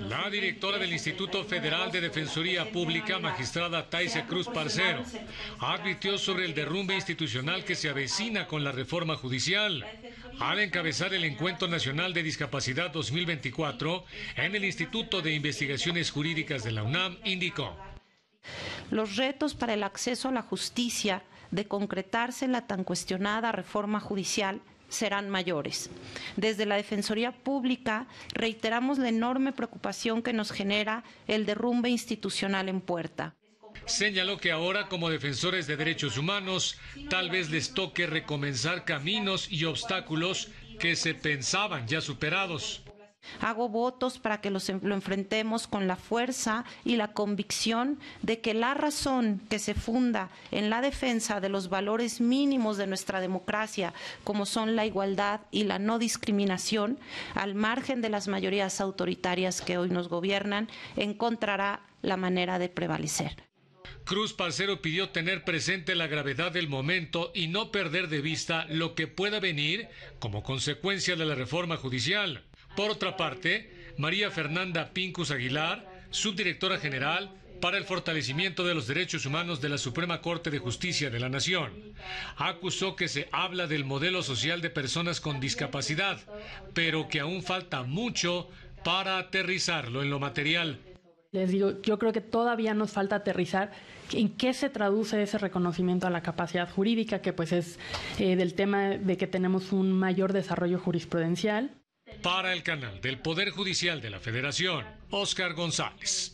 La directora del Instituto Federal de Defensoría Pública, magistrada Taise Cruz Parcero, advirtió sobre el derrumbe institucional que se avecina con la reforma judicial. Al encabezar el Encuentro Nacional de Discapacidad 2024 en el Instituto de Investigaciones Jurídicas de la UNAM, indicó. Los retos para el acceso a la justicia de concretarse en la tan cuestionada reforma judicial serán mayores. Desde la Defensoría Pública reiteramos la enorme preocupación que nos genera el derrumbe institucional en puerta. Señaló que ahora como defensores de derechos humanos tal vez les toque recomenzar caminos y obstáculos que se pensaban ya superados. Hago votos para que los, lo enfrentemos con la fuerza y la convicción de que la razón que se funda en la defensa de los valores mínimos de nuestra democracia, como son la igualdad y la no discriminación, al margen de las mayorías autoritarias que hoy nos gobiernan, encontrará la manera de prevalecer. Cruz Parcero pidió tener presente la gravedad del momento y no perder de vista lo que pueda venir como consecuencia de la reforma judicial. Por otra parte, María Fernanda Pincus Aguilar, subdirectora general para el fortalecimiento de los derechos humanos de la Suprema Corte de Justicia de la Nación, acusó que se habla del modelo social de personas con discapacidad, pero que aún falta mucho para aterrizarlo en lo material. Les digo, yo creo que todavía nos falta aterrizar en qué se traduce ese reconocimiento a la capacidad jurídica, que pues es eh, del tema de que tenemos un mayor desarrollo jurisprudencial. Para el canal del Poder Judicial de la Federación, Óscar González.